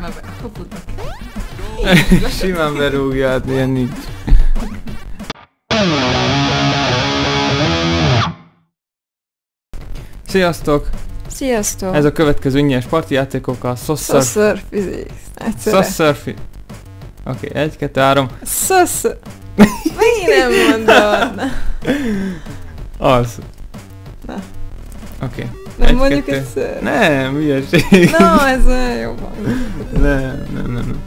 Már be, kapudnak. Simán berúgja, hát ilyen nincs. Sziasztok! Sziasztok! Ez a következő ingyenes parti játékok a Saucer... Saucer Physics. Egyszerre. Saucer... fi- Oké, okay, egy, kettő, három. Saucer... Megint nem mondod. Az. Na. Oké. Nem Egy, mondjuk kettő. egyszer. Nem, hülyeség. Na, ez jó. Nem, nem, nem, nem.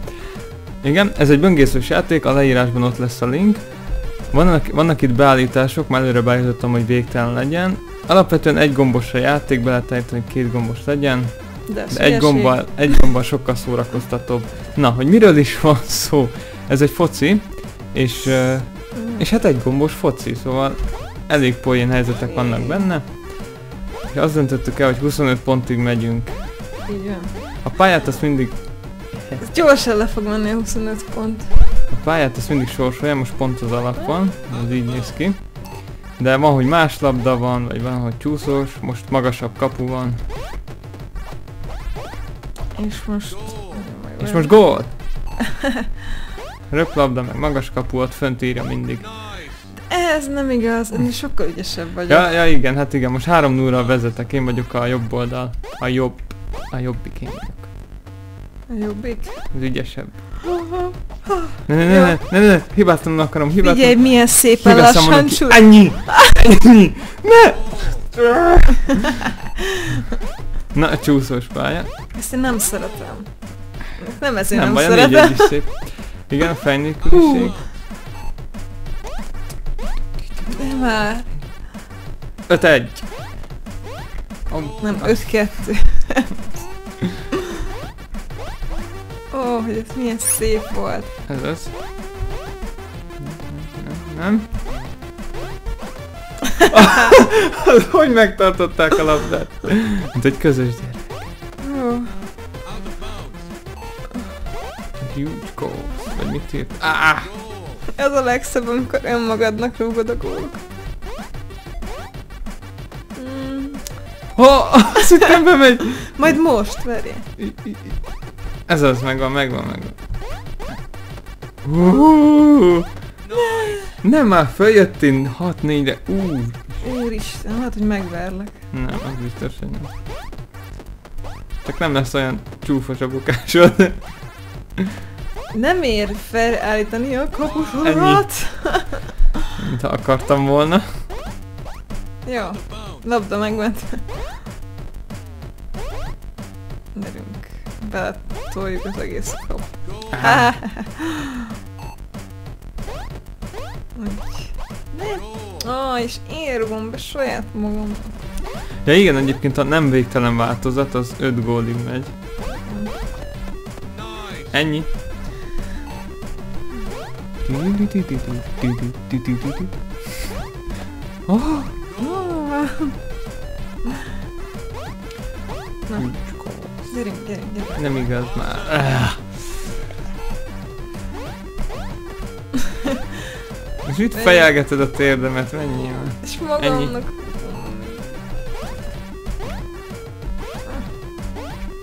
Igen, ez egy böngészős játék, a leírásban ott lesz a link. Vannak, vannak itt beállítások, már előre beállítottam, hogy végtelen legyen. Alapvetően egy gombos a játék, be lehet állítani, hogy két gombos legyen, De, de egy gombbal, egy gombbal sokkal szórakoztatóbb. Na, hogy miről is van szó? Ez egy foci, és, és hát egy gombos foci, szóval elég poén helyzetek vannak benne. Azt döntöttük el, hogy 25 pontig megyünk. Így van. A pályát azt mindig Ez gyorsan le fog menni a 25 pont. A pályát ezt mindig sorsolja, most pont az alap van, ez így néz ki. De van, hogy más labda van, vagy van, hogy csúszós, most magasabb kapu van. És most... És most gól! Röplabda, meg magas kapu, ott fönt írja mindig. Ez nem igaz, én sokkal ügyesebb vagyok. Ja, ja igen, hát igen, most 3 0 vezetek, én vagyok a jobb oldal. A jobb, a jobbik én vagyok. A jobbik. Az ügyesebb. Ne, ne, ne, ne, ne, ne, ne, hibáztalanul akarom, Figyelj, hibáztalanul. milyen szépen lassan csúsz. Ennyi! Ennyi! Ne! Na, a csúszós pálya. Ezt én nem szeretem. Nem ezért Nem nem, baj, a négy szeretem. egy is szép. Igen, a fejnélküliség. De már. 5-1. Nem, 5-2. Ó, hogy ez milyen szép volt. Ez az. Nem? Nem? Az, hogy megtartották a labdát? Mint egy közös gyerek. Ó, Huge goal. Vagy mit írt? Ah! Ez a legszebb, amikor önmagadnak rúgod a gólokat. Mm, Ha! Az ütembe megy! majd most, verje. Ez az, megvan, megvan, megvan. Uh, nem már följött én 6-4-re. Uh, Úristen, hát, hogy megverlek. nem, az biztos, hogy nem. Csak nem lesz olyan csúfos a bukásod. Nem ér felállítani a kapusodat. Mint akartam volna. Jó, labda megment. Gyerünk, beletoljuk az egész kap. Ah. Nem. Ah, és én rugom be saját magam. Ja igen, egyébként a nem végtelen változat az 5 gólig megy. Ennyi. Oh, Ah. Na, gyerünk, gyerünk, gyerünk. nem igaz már. Ah. És mit fejelgeted a térdemet? Mennyi van? És magamnak...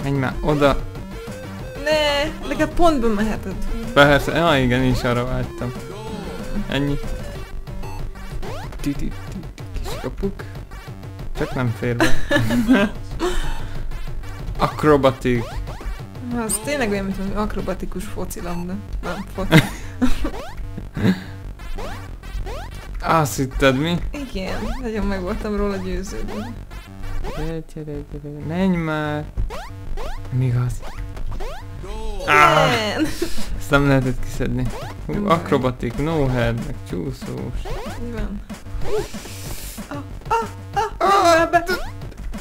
Menj már oda. Ne, legalább pontba meheted. Persze, ja igen, én is arra vágytam. Ennyi. Kis kapuk. Csak nem fér be. Akrobatik. Az tényleg olyan, mint valami akrobatikus focilabda. Nem, foci. Azt hitted mi? Igen, nagyon meg voltam róla győződve. Menj már. Nem igaz. Ah, ezt nem lehetett kiszedni. Hú, akrobatik, no head, meg csúszós. Van? Ah, ah, ah, be.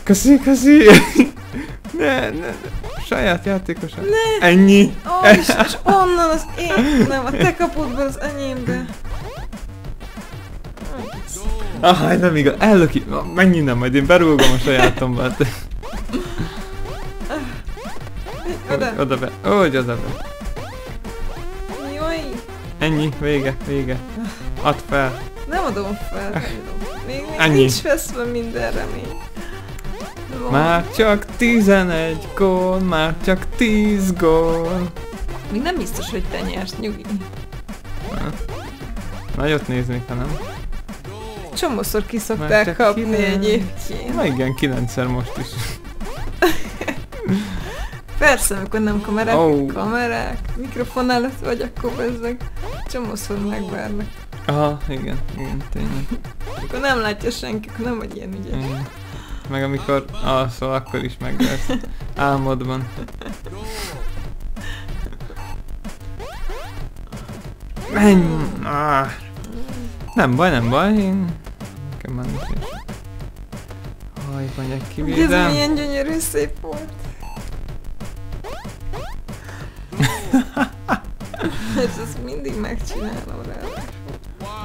Köszi, köszi! ne, ne. Saját játékosan. Ne! Ennyi. Oh, és, és onnan az én, nem, a te kapudban az enyémbe. Ah, nem igaz. Ellöki. Menj innen, majd én berúgom a sajátomba. Oda. Oda be. Úgy, oda be. Jaj, Ennyi, vége, vége. Add fel. nem adom fel, nem adom. Még, még Ennyi. nincs veszve minden remény. van. Már csak 11 gól, már csak 10 gól. Még nem biztos, hogy te nyersz, nyugi. Nagyot nézni, ha nem. Csomószor ki Már szokták csak kapni kilenc. egyébként. Na igen, 9-szer most is. Persze, amikor nem kamerák, oh. kamerák, mikrofon előtt vagy, akkor ezek csomószor megvernek. Aha, igen, igen, tényleg. Akkor nem látja senki, akkor nem vagy ilyen ügyes. igen. Meg amikor alszol, akkor is megversz. Álmodban. Menj! Ah. Nem baj, nem baj, én... Nekem már nincs. Haj, vagy egy Ez kivédem. milyen gyönyörű szép volt. És ezt mindig megcsinálom rá.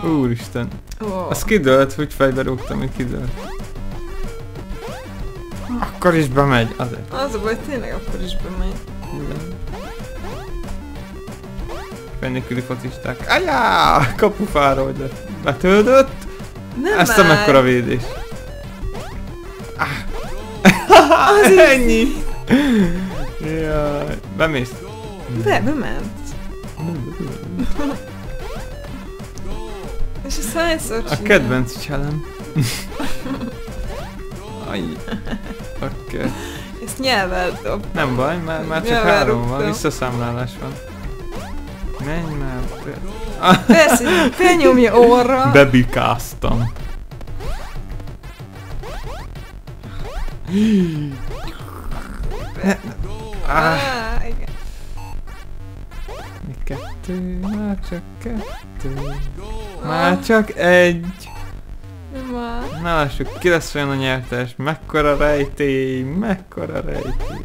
Úristen. Oh. Az kidőlt, hogy fejbe rúgtam, hogy kidőlt. Akkor is bemegy, azért. Az a baj, tényleg akkor is bemegy. Igen. Fennélküli focisták. Ajá! Kapufára, hogy lett. Betődött. Nem Ezt a áll. mekkora védés. Az is- Ennyi. Jaj. Bemész. Be, bement. És ezt hányszor A kedvenc cselem. Aj. Oké. Ezt nyelvvel dob. Nem baj, már, már csak Nyilván három van, rúgtam. visszaszámlálás van. Menj már. Persze, felnyomja orra. Bebikáztam. Ah, Ah, kettő, már csak kettő. Már csak egy. Már. Na lássuk, ki lesz olyan a nyertes? Mekkora rejtély, mekkora rejtély.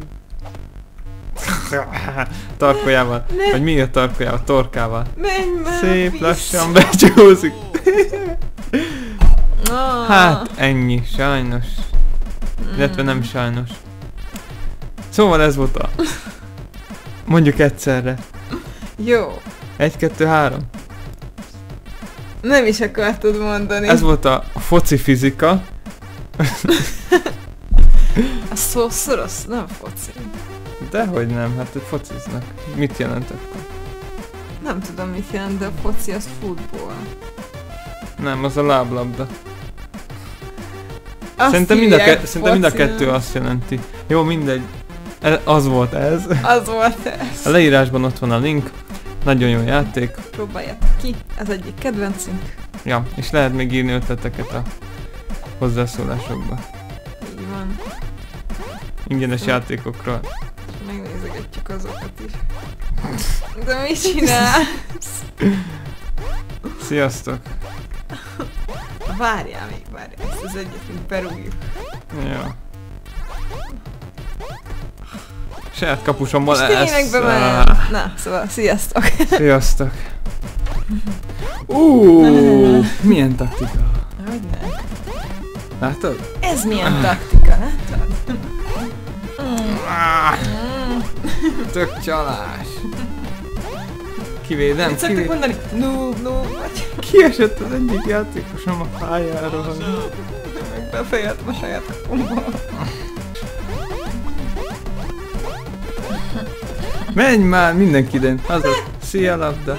tarkójával. Ne. Vagy mi a tarkójával? Torkával. Menj már Szép vissza. lassan becsúszik. Ah. Hát ennyi, sajnos. Illetve nem sajnos. Szóval ez volt a... Mondjuk egyszerre. Jó. Egy, kettő, három. Nem is akartad mondani. Ez volt a foci fizika. A szó szoros, nem foci. Dehogy nem, hát fociznak. Mit jelent akkor? Nem tudom mit jelent, de a foci az futball. Nem, az a láblabda. Azt Szerintem mind, a ke- szerintem mind a kettő azt jelenti. Jó, mindegy. E- az volt ez. Az volt ez. A leírásban ott van a link. Nagyon jó játék. Próbáljátok ki, ez egyik kedvencünk. Ja, és lehet még írni ötleteket a hozzászólásokba. Így van. Ingyenes játékokról. És megnézegetjük azokat is. De mit csinálsz? Sziasztok! Várjál még, várjál. Ezt az egyet még berúgjuk. Jó. Saját kapusommal És ezt. tényleg bement. Na, szóval sziasztok. Sziasztok! Úúúú, milyen taktika? Hogyne? Látod? Ez milyen taktika, látod? Ah, tök csalás. Kivédem, kivédem. mondani? Noob, noob vagy. Kiesett az egyik játékosom a pályáról. Meg befejeltem a saját kapomba. Menj már, mindenki ide. Haza. Szia labda.